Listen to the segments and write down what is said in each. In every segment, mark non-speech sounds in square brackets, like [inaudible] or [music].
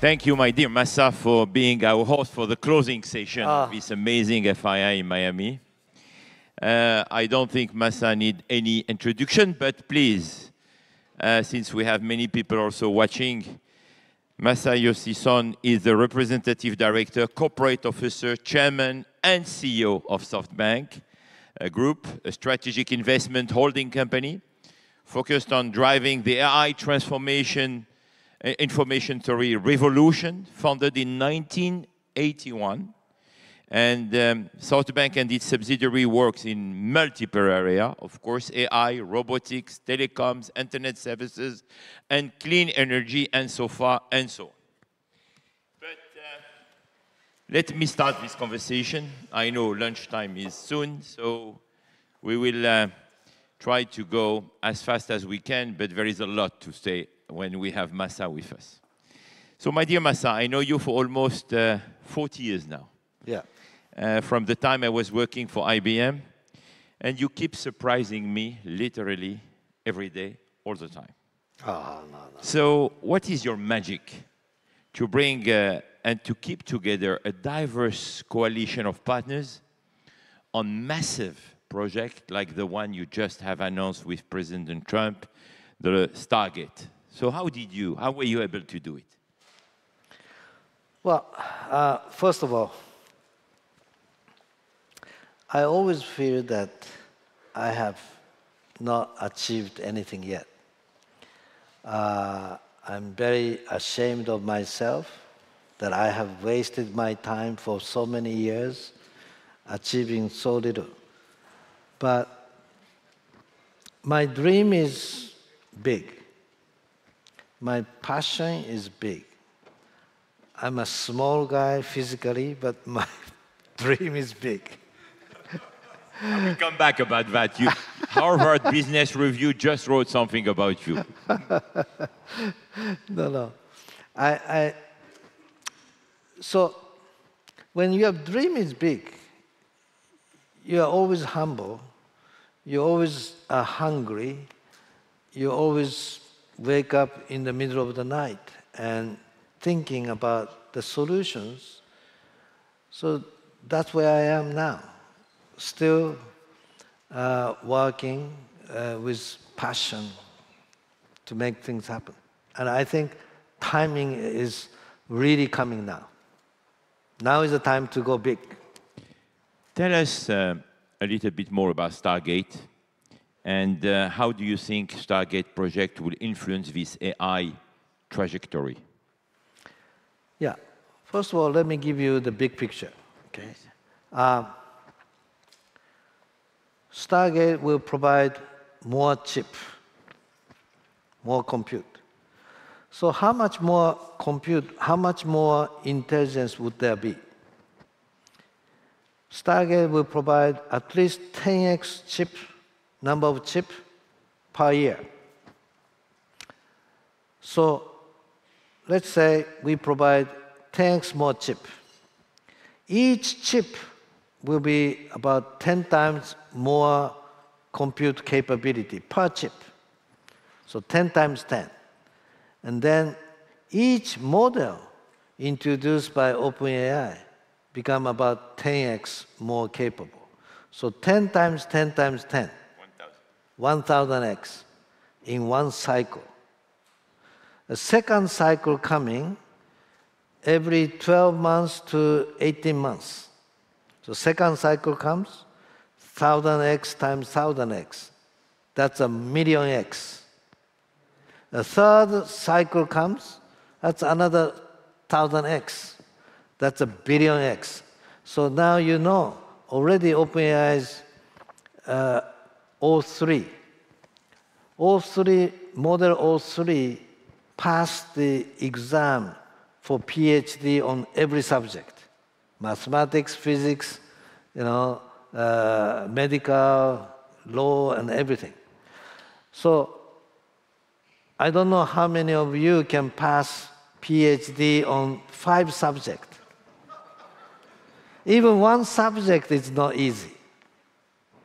Thank you, my dear Masa, for being our host for the closing session of this amazing FII in Miami. Uh, I don't think Masa need any introduction, but please, uh, since we have many people also watching, Masayoshi Son is the representative director, corporate officer, chairman, and CEO of SoftBank a Group, a strategic investment holding company focused on driving the AI transformation, information theory revolution, founded in 1981. And um, Bank and its subsidiary works in multiple areas, of course, AI, robotics, telecoms, internet services, and clean energy, and so far, and so on. But uh, let me start this conversation. I know lunchtime is soon, so we will uh, try to go as fast as we can, but there is a lot to say when we have Masa with us. So, my dear Masa, I know you for almost uh, 40 years now Yeah. uh, from the time I was working for IBM, and you keep surprising me literally every day, all the time. Oh, no, no. So, what is your magic to bring uh, and to keep together a diverse coalition of partners on massive projects like the one you just have announced with President Trump, the Stargate? So, how did you, how were you able to do it? Well, uh, first of all, I always feel that I have not achieved anything yet. Uh, I'm very ashamed of myself that I have wasted my time for so many years achieving so little. But my dream is big. My passion is big. I'm a small guy physically, but my [laughs] dream is big. We'll come back about that. You, Harvard Business Review just wrote something about you. [laughs] No, no. I, I, so when your dream is big, you are always humble, you always are hungry, you always wake up in the middle of the night and thinking about the solutions. So that's where I am now, still uh, working uh, with passion to make things happen. And I think timing is really coming now. Now is the time to go big. Tell us uh, a little bit more about Stargate and uh, how do you think Stargate project will influence this AI trajectory? Yeah. First of all, let me give you the big picture. Okay. Uh, Stargate will provide more chip, more compute. So how much more compute, how much more intelligence would there be? Stargate will provide at least 10x chip, number of chip per year. So let's say we provide 10x more chip. Each chip will be about 10 times more compute capability per chip. So 10 times 10. And then each model introduced by OpenAI become about 10x more capable. So 10 times 10 times 10. 1000x in one cycle. A second cycle coming every 12 months to 18 months. So second cycle comes, 1000x times 1000x. That's a million x. The third cycle comes, that's another 1000x. That's a billion x. So now you know already OpenAI's uh, O3. O3, model O3 passed the exam for PhD on every subject mathematics, physics, you know, uh, medical, law, and everything. So I don't know how many of you can pass PhD on five subjects. Even one subject is not easy.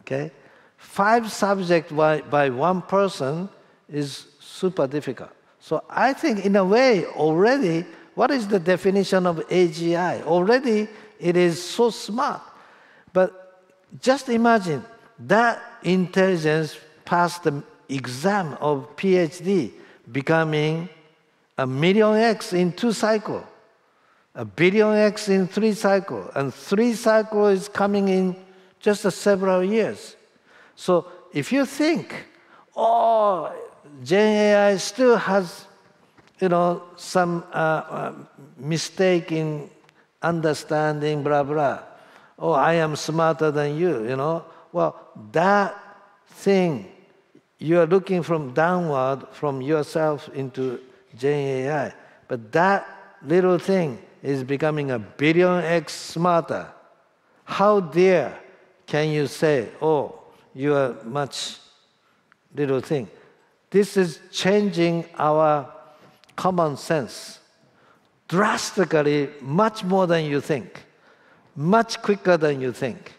Okay? Five subjects by, by one person is super difficult. So I think in a way already What is the definition of AGI? Already it is so smart. But just imagine that intelligence passed the exam of PhD, becoming a million X in two cycles, a billion X in three cycles, and three cycles is coming in just several years. So if you think, oh, Gen AI still has, you know, some uh, uh, mistake in understanding, blah blah. Oh, I am smarter than you, you know. Well, that thing you are looking from downward from yourself into Gen AI, but that little thing is becoming a billion x smarter. How dare can you say, oh, you are much little thing? This is changing our common sense drastically, much more than you think, much quicker than you think.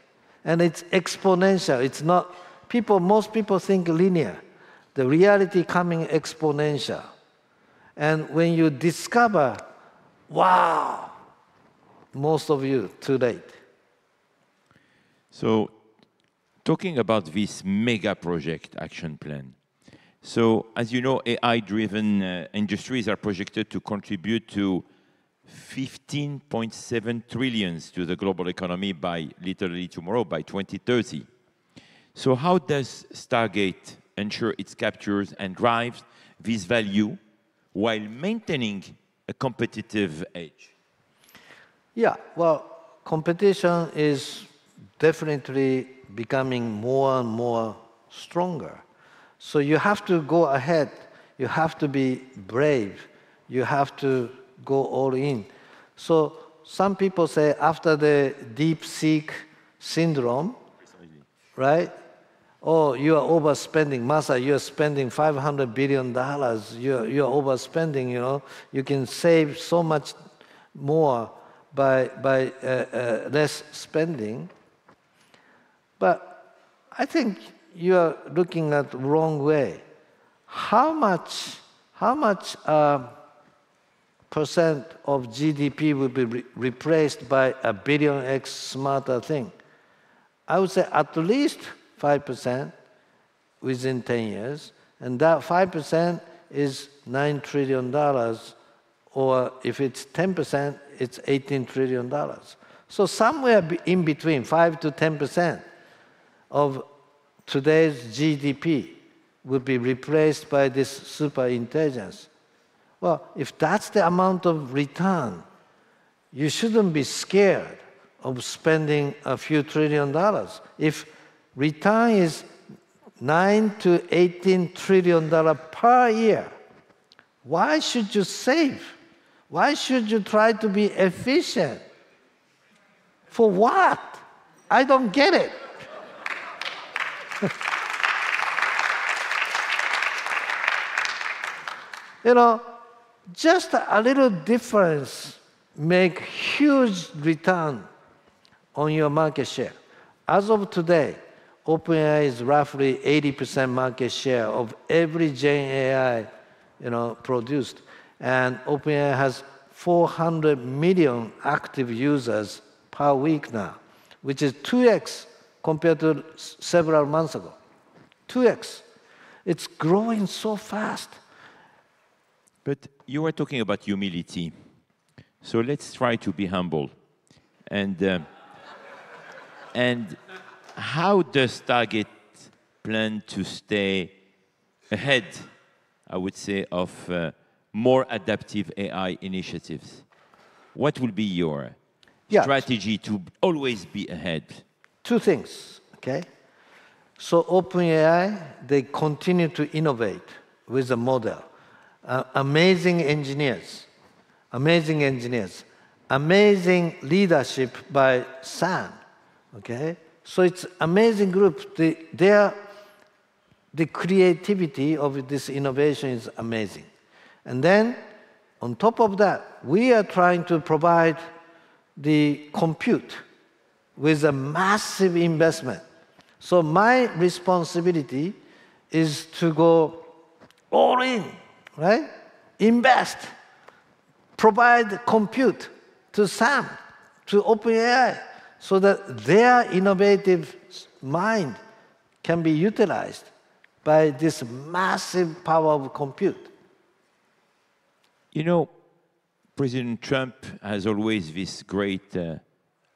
And it's exponential. It's not, people, most people think linear. The reality coming exponential. And when you discover, wow, most of you too late. So, talking about this mega project action plan, so as you know, AI-driven uh, industries are projected to contribute to 15.7 trillions to the global economy by literally tomorrow, by 2030. So how does Stargate ensure it captures and drives this value while maintaining a competitive edge? Yeah, well, competition is definitely becoming more and more stronger. So you have to go ahead, you have to be brave, you have to go all in. So some people say after the DeepSeek syndrome, right? Oh, you are overspending. Masa, you're spending $500 billion. You're, you're overspending, you know. You can save so much more by, by uh, uh, less spending. But I think you are looking at the wrong way. How much, how much uh, percent of GDP will be re replaced by a billion X smarter thing. I would say at least 5% within 10 years, and that 5% is $9 trillion, or if it's 10%, it's $18 trillion. So somewhere in between 5 to 10% of today's GDP will be replaced by this super intelligence. Well, if that's the amount of return, you shouldn't be scared of spending a few trillion dollars. If return is 9 to 18 trillion dollar per year, why should you save? Why should you try to be efficient? For what? I don't get it. [laughs] you know, just a little difference make huge return on your market share. As of today, OpenAI is roughly 80% market share of every Gen AI you know, produced. And OpenAI has 400 million active users per week now, which is 2x compared to several months ago. 2x. It's growing so fast. But you were talking about humility. So let's try to be humble. And, uh, and how does Stargate plan to stay ahead, I would say, of uh, more adaptive AI initiatives? What will be your yeah. strategy to always be ahead? Two things, okay? So OpenAI, they continue to innovate with the model uh, amazing engineers, amazing engineers, amazing leadership by Sam. Okay, so it's amazing group. The, their the creativity of this innovation is amazing, and then on top of that, we are trying to provide the compute with a massive investment. So my responsibility is to go all in right? Invest provide compute to Sam, to OpenAI, so that their innovative mind can be utilized by this massive power of compute. You know, President Trump has always this great uh,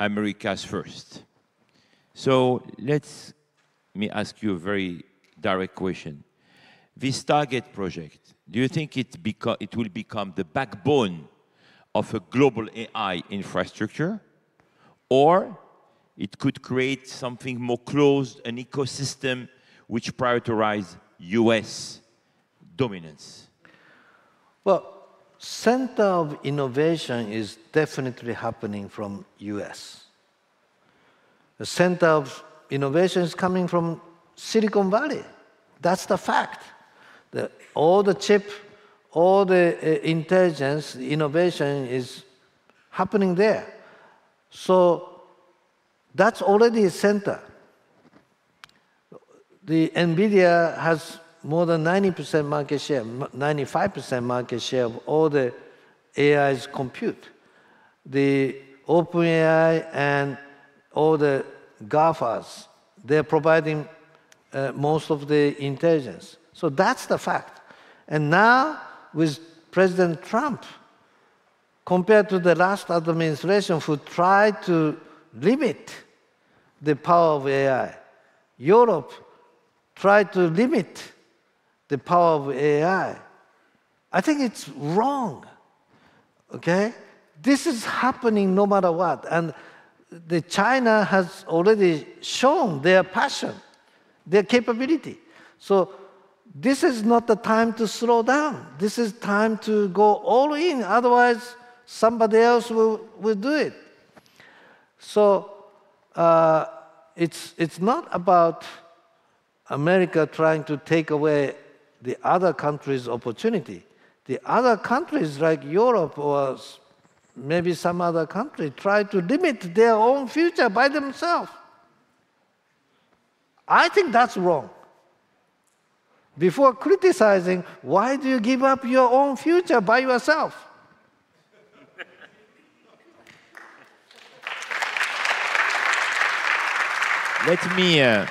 America's first. So let's me ask you a very direct question. This Stargate project, do you think it, it will become the backbone of a global AI infrastructure? Or it could create something more closed, an ecosystem which prioritizes US dominance? Well, center of innovation is definitely happening from US. The center of innovation is coming from Silicon Valley. That's the fact. The, all the chip, all the uh, intelligence, innovation is happening there. So that's already a center. The NVIDIA has more than 90% market share, 95% market share of all the AI's compute. The OpenAI and all the GAFAs, they're providing uh, most of the intelligence. So that's the fact. And now, with President Trump, compared to the last administration who tried to limit the power of AI, Europe tried to limit the power of AI. I think it's wrong. Okay? This is happening no matter what. And the China has already shown their passion, their capability. So this is not the time to slow down. This is time to go all in. Otherwise, somebody else will, will do it. So uh, it's, it's not about America trying to take away the other countries' opportunity. The other countries like Europe or maybe some other country try to limit their own future by themselves. I think that's wrong. Before criticizing, why do you give up your own future by yourself? Let me, uh,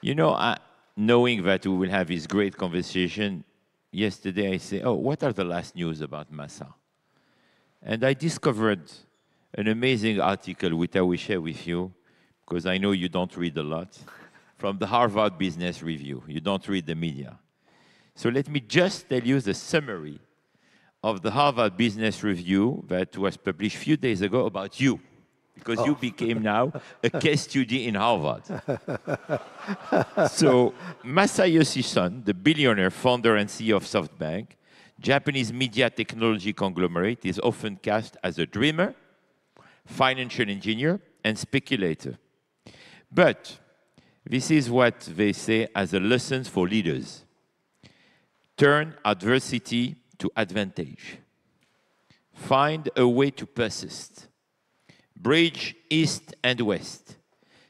you know, uh, knowing that we will have this great conversation, yesterday I say, oh, what are the last news about Masa? And I discovered an amazing article which I will share with you, because I know you don't read a lot, from the Harvard Business Review. You don't read the media. So let me just tell you the summary of the Harvard Business Review that was published a few days ago about you, because oh. you became now a [laughs] case study in Harvard. so Masayoshi Son, the billionaire founder and CEO of SoftBank, Japanese media technology conglomerate is often cast as a dreamer, financial engineer, and speculator. But this is what they say as a lesson for leaders. Turn adversity to advantage. Find a way to persist. Bridge east and west.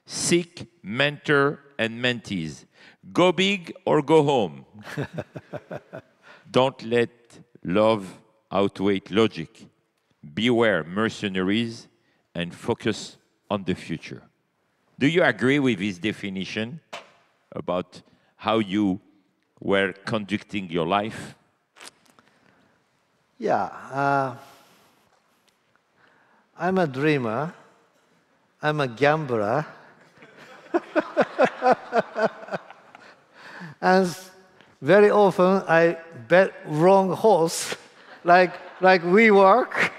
Seek mentor and mentees. Go big or go home. [laughs] Don't let love outweigh logic. Beware mercenaries and focus on the future. Do you agree with this definition about how you were conducting your life? Yeah. Uh, I'm a dreamer. I'm a gambler. [laughs] and very often I bet wrong horse, like, like WeWork. [laughs]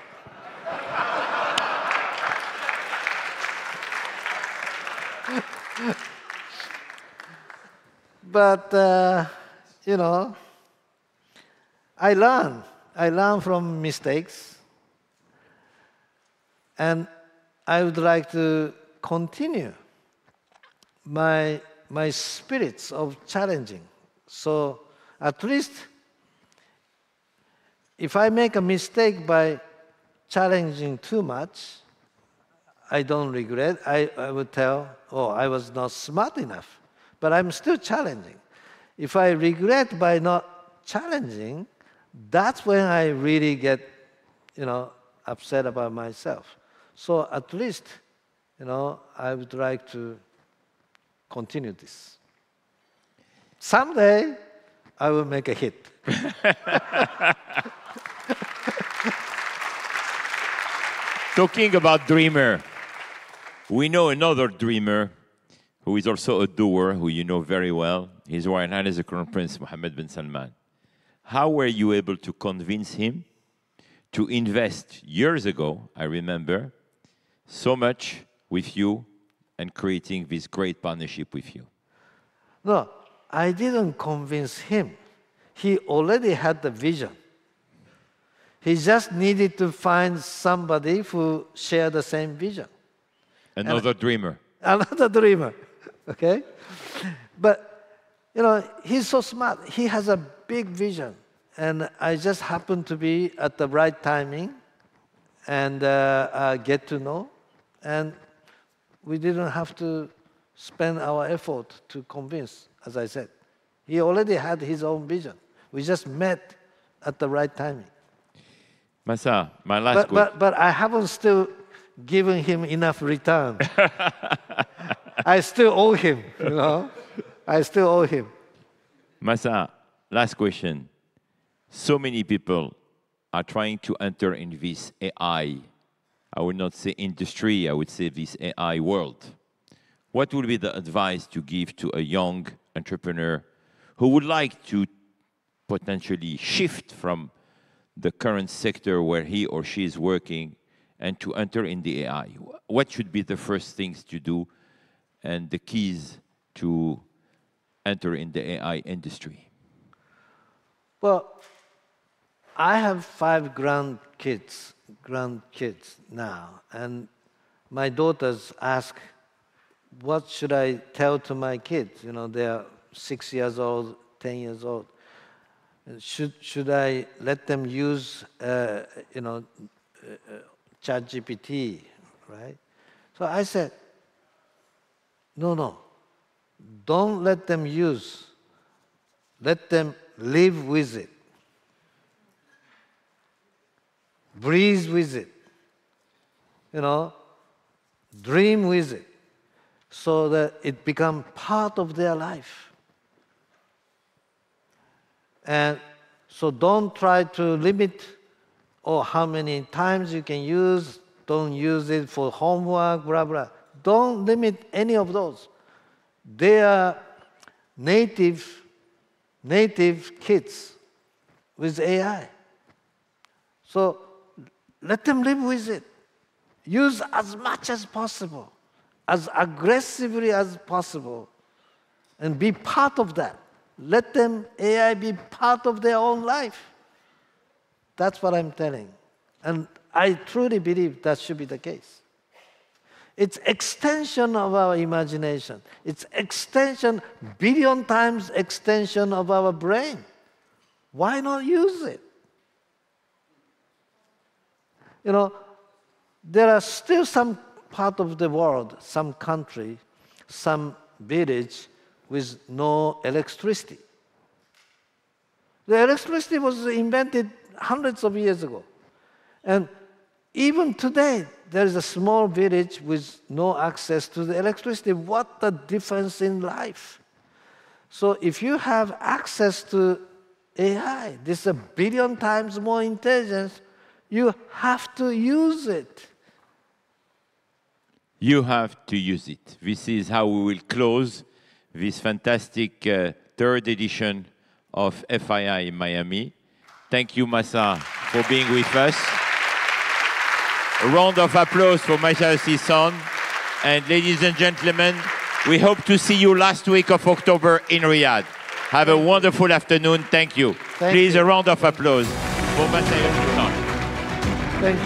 but, uh, you know, I learn. I learn from mistakes. And I would like to continue my, my spirits of challenging. So at least if I make a mistake by challenging too much, I don't regret. I, I would tell, oh, I was not smart enough. But I'm still challenging. If I regret by not challenging, That's when I really get, you know, upset about myself. So at least, you know, I would like to continue this. Someday, I will make a hit. [laughs] Talking about dreamer, we know another dreamer who is also a doer, who you know very well. His Royal Highness the Crown Prince Mohammed bin Salman. How were you able to convince him to invest years ago, I remember, so much with you and creating this great partnership with you? No, I didn't convince him. He already had the vision. He just needed to find somebody who shared the same vision. Another and, dreamer. Another [laughs] dreamer. Okay? But, you know, he's so smart. He has a big vision. And I just happened to be at the right timing and uh, uh, get to know. And we didn't have to spend our effort to convince, as I said. He already had his own vision. We just met at the right timing. Masa, my last but, but, but I haven't still given him enough return. [laughs] I still owe him, you know. I still owe him. Masa, last question. So many people are trying to enter in this AI. I would not say industry, I would say this AI world. What would be the advice to give to a young entrepreneur who would like to potentially shift from the current sector where he or she is working and to enter in the AI? What should be the first things to do and the keys to enter in the AI industry? Well, I have five grandkids, grandkids now, and my daughters ask, what should I tell to my kids? You know, they're six years old, 10 years old. Should, should I let them use, uh, you know, uh, ChatGPT, right? So I said, no, no. Don't let them use. Let them live with it. Breathe with it. You know, dream with it so that it become part of their life. And so don't try to limit or oh, how many times you can use, don't use it for homework, blah, blah. Don't limit any of those. They are native, native kids with AI. So let them live with it. Use as much as possible, as aggressively as possible, and be part of that. Let them, AI, be part of their own life. That's what I'm telling. And I truly believe that should be the case. It's extension of our imagination. It's extension, billion times extension of our brain. Why not use it? You know, there are still some part of the world, some country, some village with no electricity. The electricity was invented hundreds of years ago. And even today, there is a small village with no access to the electricity. What a difference in life. So if you have access to AI, this is a billion times more intelligence, you have to use it. You have to use it. This is how we will close this fantastic uh, third edition of FII in Miami. Thank you, Masa, for being with us. A round of applause for Masa Sison. And ladies and gentlemen, we hope to see you last week of October in Riyadh. Have a wonderful afternoon. Thank you. Thank Please, you. a round of applause for Sison. Thank you.